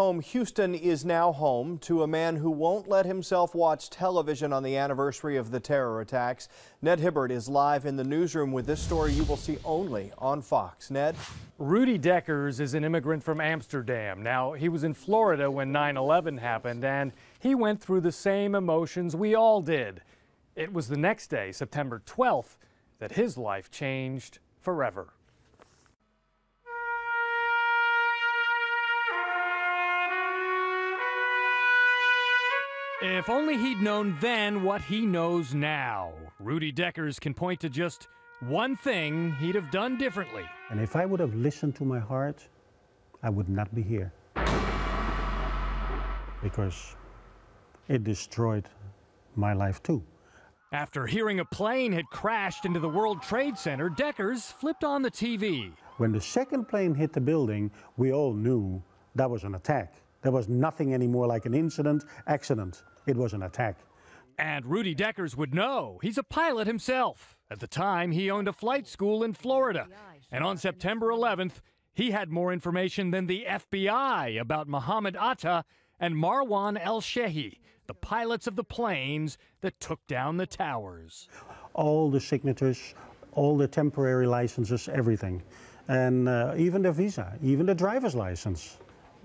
Home Houston is now home to a man who won't let himself watch television on the anniversary of the terror attacks. Ned Hibbard is live in the newsroom with this story you will see only on Fox. Ned? Rudi Dekkers is an immigrant from Amsterdam. Now, he was in Florida when 9 11 happened, and he went through the same emotions we all did. It was the next day, September 12th, that his life changed forever. If only he'd known then what he knows now. Rudi Dekkers can point to just one thing he'd have done differently. And if I would have listened to my heart, I would not be here. Because it destroyed my life too. After hearing a plane had crashed into the World Trade Center, Dekkers flipped on the TV. When the second plane hit the building, we all knew that was an attack. There was nothing anymore like an incident, accident. It was an attack. And Rudi Dekkers would know. He's a pilot himself. At the time, he owned a flight school in Florida. And on September 11th, he had more information than the FBI about Mohammed Atta and Marwan al-Shehhi, the pilots of the planes that took down the towers. All the signatures, all the temporary licenses, everything. And uh, even the visa, even the driver's license.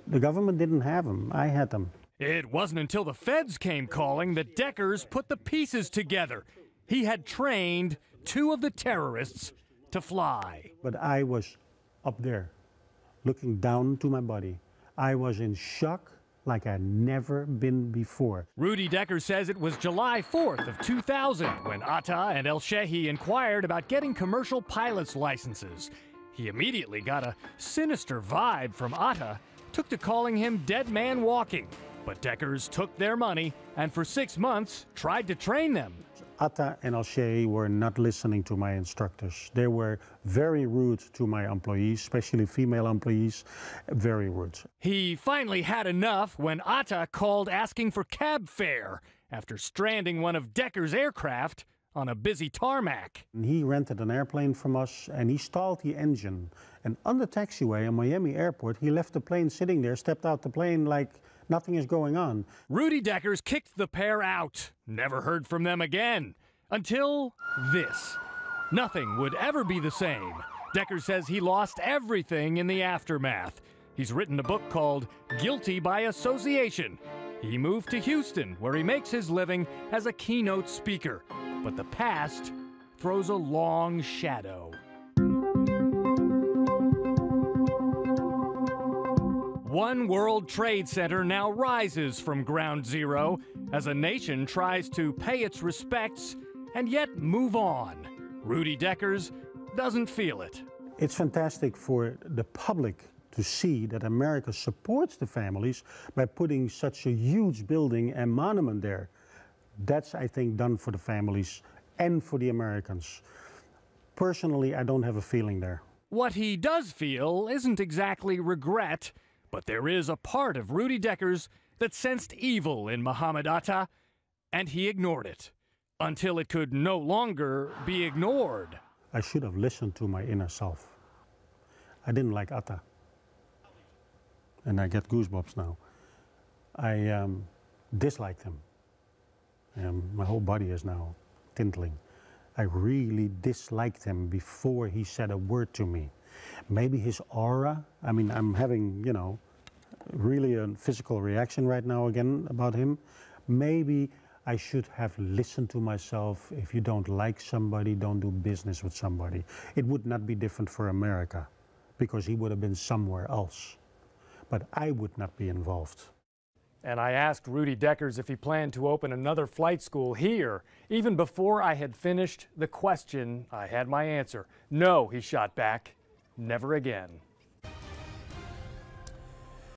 The government didn't have them. I had them. It wasn't until the feds came calling that Dekkers put the pieces together. He had trained two of the terrorists to fly. But I was up there, looking down to my body. I was in shock like I'd never been before. Rudi Dekker says it was July 4th of 2000 when Atta and al-Shehhi inquired about getting commercial pilot's licenses. He immediately got a sinister vibe from Atta, took to calling him Dead Man Walking. But Dekkers took their money and for six months tried to train them. Atta and Al were not listening to my instructors. They were very rude to my employees, especially female employees, very rude. He finally had enough when Atta called asking for cab fare after stranding one of Dekker's aircraft on a busy tarmac. He rented an airplane from us and he stalled the engine. And on the taxiway in Miami airport, he left the plane sitting there, stepped out the plane like Nothing is going on. Rudi Dekkers kicked the pair out. Never heard from them again. Until this. Nothing would ever be the same. Dekker says he lost everything in the aftermath. He's written a book called Guilty by Association. He moved to Houston, where he makes his living as a keynote speaker. But the past throws a long shadow. One World Trade Center now rises from ground zero as a nation tries to pay its respects and yet move on. Rudi Dekkers doesn't feel it. It's fantastic for the public to see that America supports the families by putting such a huge building and monument there. That's, I think, done for the families and for the Americans. Personally, I don't have a feeling there. What he does feel isn't exactly regret but there is a part of Rudi Dekkers that sensed evil in Muhammad Atta, and he ignored it until it could no longer be ignored. I should have listened to my inner self. I didn't like Atta. And I get goosebumps now. I um, disliked him. Um, my whole body is now tintling. I really disliked him before he said a word to me. Maybe his aura, I mean, I'm having, you know, really a physical reaction right now again about him. Maybe I should have listened to myself. If you don't like somebody, don't do business with somebody. It would not be different for America because he would have been somewhere else. But I would not be involved. And I asked Rudi Dekkers if he planned to open another flight school here. Even before I had finished the question, I had my answer. No, he shot back. Never again.